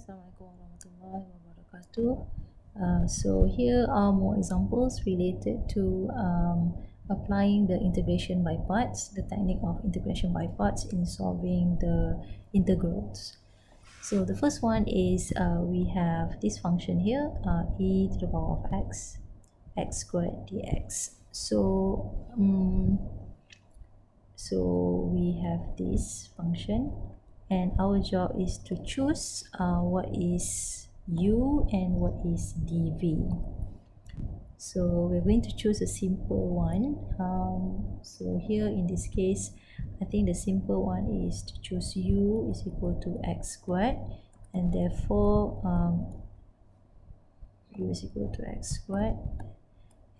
Assalamualaikum warahmatullahi wabarakatuh. Uh, so here are more examples related to um, applying the integration by parts, the technique of integration by parts in solving the integrals. So the first one is uh, we have this function here, uh, e to the power of x, x squared dx. So, um, so we have this function and our job is to choose uh, what is u and what is dv so we're going to choose a simple one. Um, so here in this case I think the simple one is to choose u is equal to x squared. And therefore um, u is equal to x squared.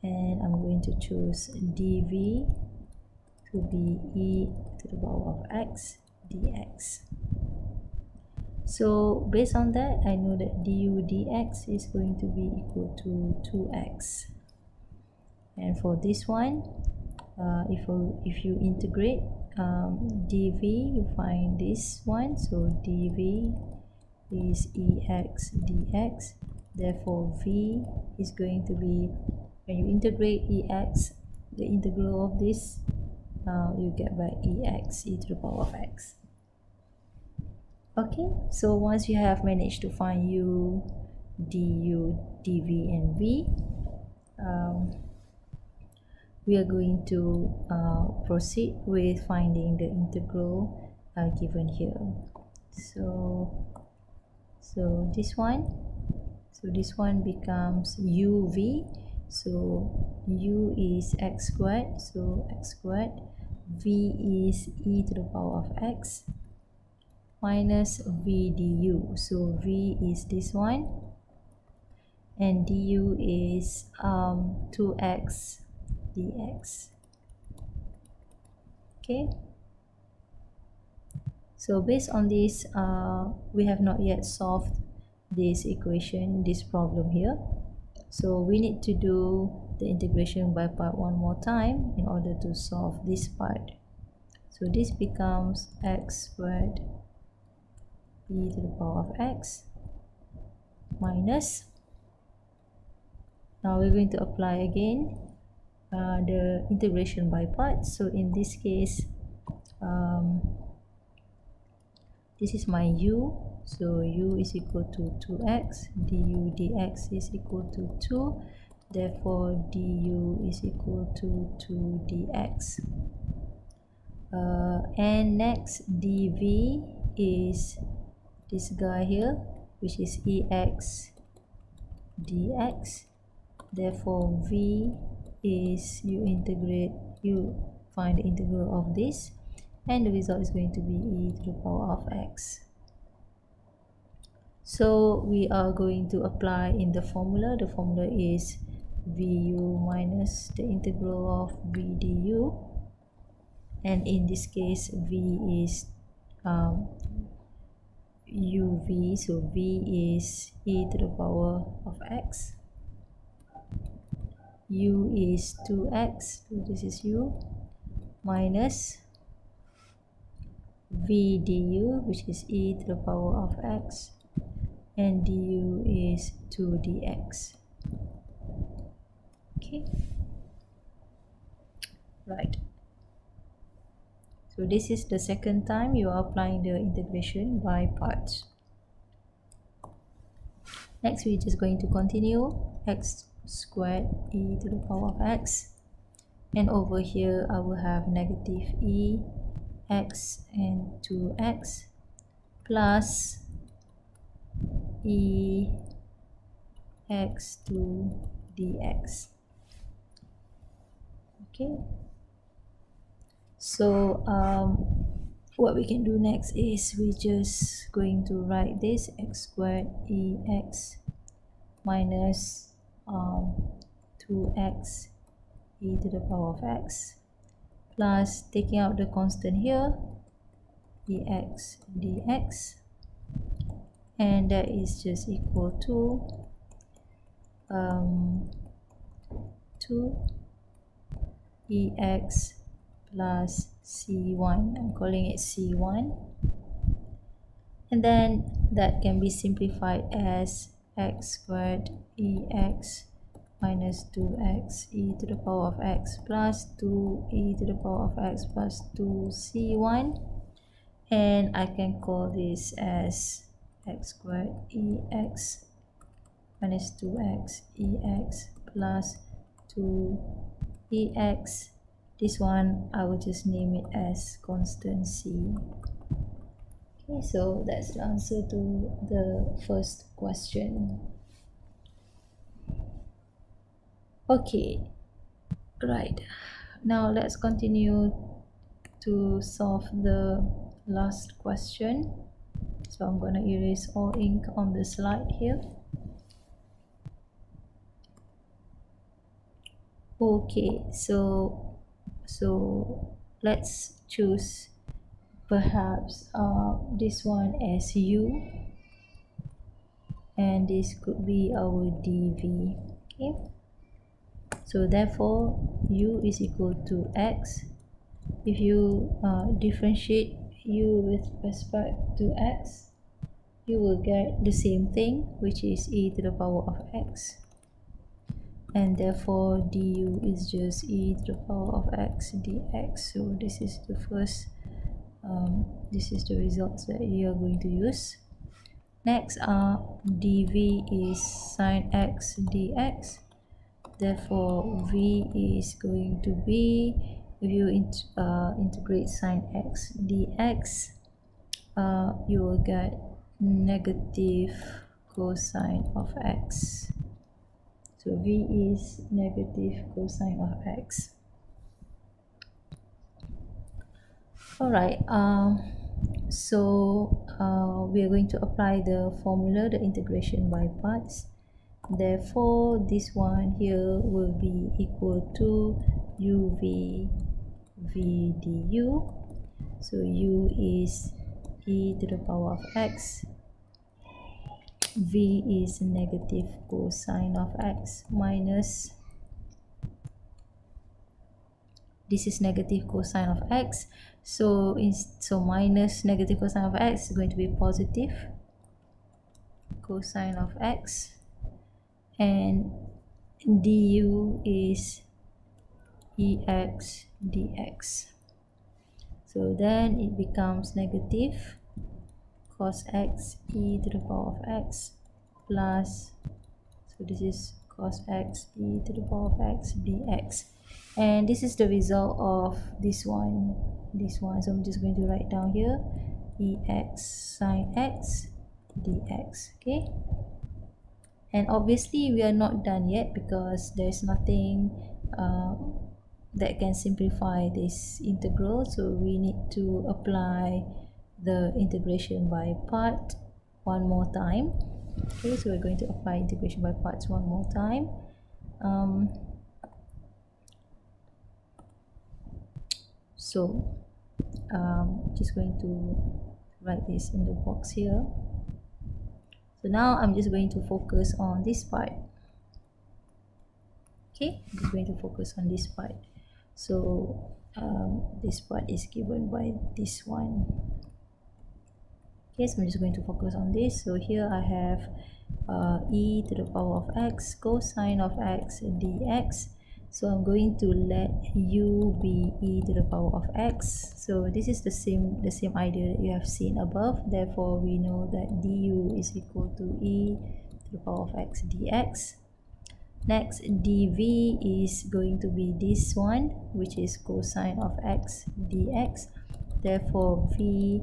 And I'm going to choose dv to be e to the power of x dx so based on that I know that du dx is going to be equal to 2x and for this one uh, if, if you integrate um, dv you find this one. So dv is ex dx. Therefore v is going to be when you integrate ex the integral of this uh, you get by ex e to the power of x okay so once you have managed to find u du dv and v um, we are going to uh, proceed with finding the integral uh, given here. So so this one so this one becomes uv so u is x squared so x squared v is e to the power of x minus v du so v is this one and du is um, 2x dx okay. So based on this uh, we have not yet solved this equation this problem here. So we need to do the integration by part one more time in order to solve this part. So this becomes x squared e to the power of x minus. Now we're going to apply again uh, the integration by parts. So in this case um, this is my u. So u is equal to 2x du dx is equal to 2 therefore du is equal to 2 dx uh, and next dv is this guy here which is ex dx therefore v is you integrate you find the integral of this and the result is going to be e to the power of x. So we are going to apply in the formula. The formula is vu minus the integral of v du and in this case v is um, uv so v is e to the power of x. U is 2x so this is u minus v du which is e to the power of x and du is 2 dx okay. Right so this is the second time you are applying the integration by parts. Next we're just going to continue. X squared e to the power of x. And over here I will have negative e x and 2x plus e x 2 dx okay so um, what we can do next is we just going to write this x squared ex minus um, 2x e to the power of x plus taking out the constant here dx dx. And that is just equal to um, 2 ex plus c1 I'm calling it c1 and then that can be simplified as x squared ex minus 2x e to the power of x plus 2 e to the power of x plus 2c1 and I can call this as x squared ex minus 2x ex plus 2 ex this one I will just name it as constant c okay so that's the answer to the first question. Okay right. Now let's continue to solve the last question. So I'm to erase all ink on the slide here. Okay so so let's choose perhaps uh, this one as u and this could be our dv okay? So therefore u is equal to x. If you uh, differentiate u with respect to x you will get the same thing which is e to the power of x and therefore du is just e to the power of x dx. So this is the first um, this is the results that you are going to use. Next uh, dv is sine x dx. Therefore v is going to be if you int uh, integrate sine x dx uh, you will get negative cosine of x so v is negative cosine of x. All right um so uh, we are going to apply the formula the integration by parts. Therefore this one here will be equal to uv v du so u is e to the power of x v is negative cosine of x minus this is negative cosine of x. So in so minus negative cosine of x is going to be positive cosine of x. And du is ex dx so then it becomes negative cos x e to the power of x plus so this is cos x e to the power of x dx. And this is the result of this one this one. So i'm just going to write down here ex sine x dx okay? And obviously we are not done yet because there's nothing uh, that can simplify this integral. So we need to apply the integration by part one more time. Okay so we're going to apply integration by parts one more time. Um, so um, just going to write this in the box here. So now I'm just going to focus on this part. Okay I'm just going to focus on this part. So um, this part is given by this one okay so I'm just going to focus on this. So here I have uh, e to the power of x cosine of x dx. So I'm going to let u be e to the power of x. So this is the same the same idea that you have seen above. Therefore we know that du is equal to e to the power of x dx. Next dv is going to be this one which is cosine of x dx. Therefore v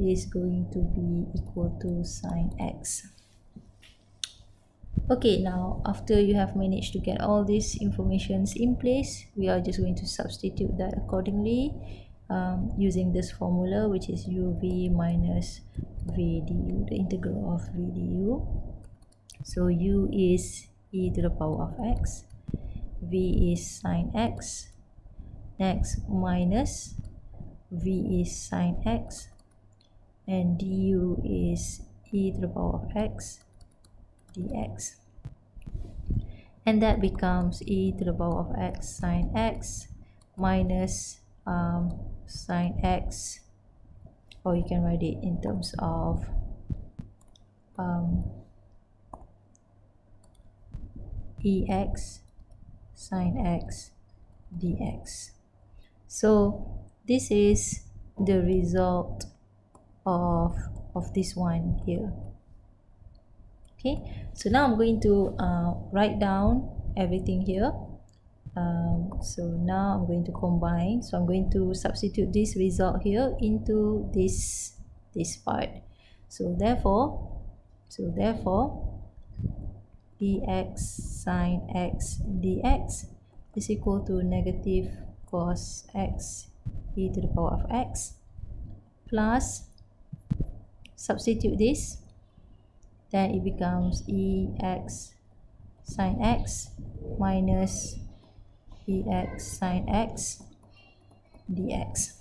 is going to be equal to sine x. Okay now after you have managed to get all these informations in place we are just going to substitute that accordingly um, using this formula which is uv minus v du the integral of v du so u is e to the power of x v is sine x next minus v is sine x and du is e to the power of x dx. And that becomes e to the power of x sine x minus um, sine x. Or you can write it in terms of um, ex sine x dx. So this is the result of of this one here. Okay so now I'm going to uh, write down everything here. Um, so now I'm going to combine. So I'm going to substitute this result here into this this part. So therefore so therefore dx sine x dx is equal to negative cos x e to the power of x plus substitute this then it becomes ex sine x minus ex sine x dx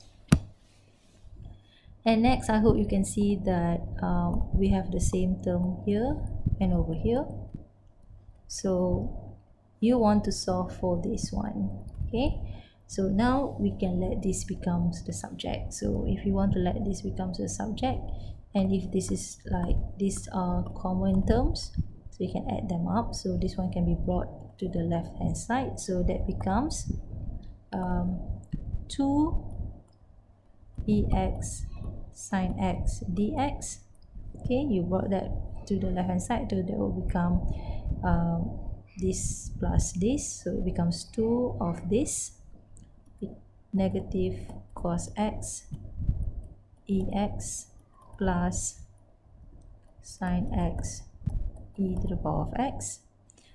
and next I hope you can see that um, we have the same term here and over here. So you want to solve for this one okay? So now we can let this becomes the subject. So if you want to let this becomes the subject and if this is like these are common terms so you can add them up. So this one can be brought to the left hand side. So that becomes um, 2 ex sine x dx okay you brought that to the left hand side so that will become um, this plus this. So it becomes 2 of this. Negative cos x ex plus sine x e to the power of x.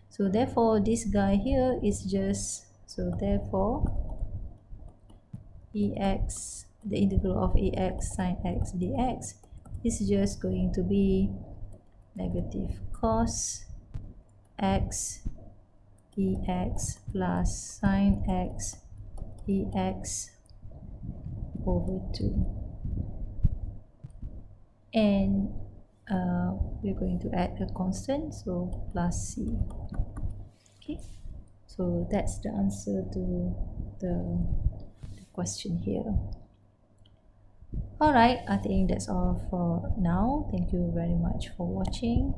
So therefore this guy here is just so therefore ex the integral of ex sine x dx is just going to be negative cos x plus sine x ex over 2 and uh, we're going to add a constant so plus c. Okay. So that's the answer to the, the question here. All right i think that's all for now. Thank you very much for watching